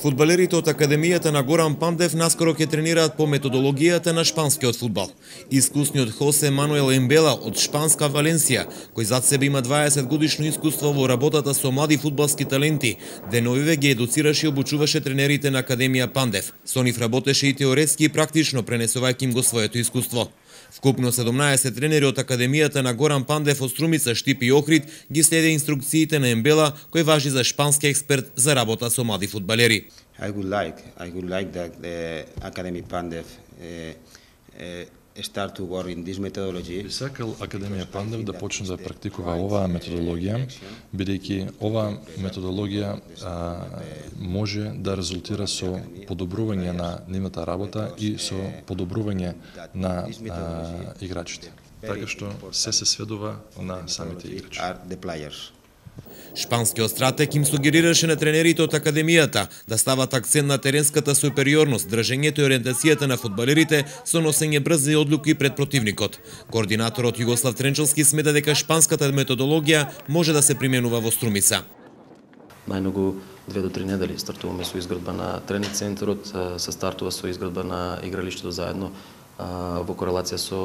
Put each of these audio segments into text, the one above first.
Фудбалерите од Академијата на Горан Пандев наскоро ќе тренираат по методологијата на шпанскиот фудбал. Искусниот Хосе Мануел Ембела од шпанска Валенсија, кој зад себе има 20 годишно искуство во работата со млади фудбалски таленти, деновиве ги едуцираше и обучуваше тренерите на Академија Пандев. Со нив работеше и теоретски и практично, пренесувајќи им го своето искуство. Вкупно 17 тренери од Академијата на Горан Пандев од Струмица, Штип и Охрид ги следе инструкциите на Ембела, кој важи за шпански експерт за работа со млади фудбалери. I would like, I would like that the Academy Pandev uh, uh, start to work in this methodology. Би сакал Академија Пандев да почне да практикува оваа методологија, бидејќи оваа методологија а, може да резултира со подобрување на нивната работа и со подобрување на а, играчите. Така што се се сведува на самите играчи. Шпанскиот стратег им сугерираше на тренерите од академијата да стават акцент на теренската супериорност, држењето и ориентацијата на фудбалерите со носење брзи одлуки пред противникот. Координаторот Југослав Тренчелски смета дека шпанската методологија може да се применува во Струмица. Најмногу две до три недели стартуваме со изградба на тренинг центарот, се стартува со изградба на игралиштето заедно во корелација со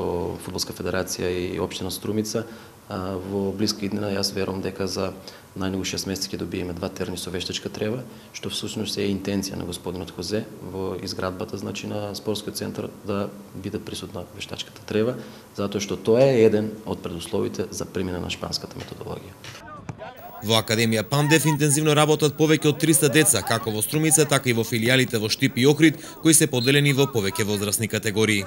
Фудбалска федерација и општина Струмица. Во блиска иднина јас верувам дека за најногу 6 месеци ќе добиеме два терни со вештачка трева, што всушност е интенција на господинот Хозе во изградбата значи на спортскиот центар да биде присутна вештачката трева, затоа што тоа е еден од предусловите за примена на шпанската методологија. Во Академија Пандев интензивно работат повеќе од 300 деца, како во Струмица, така и во филијалите во Штип и Охрид, кои се поделени во повеќе возрастни категории.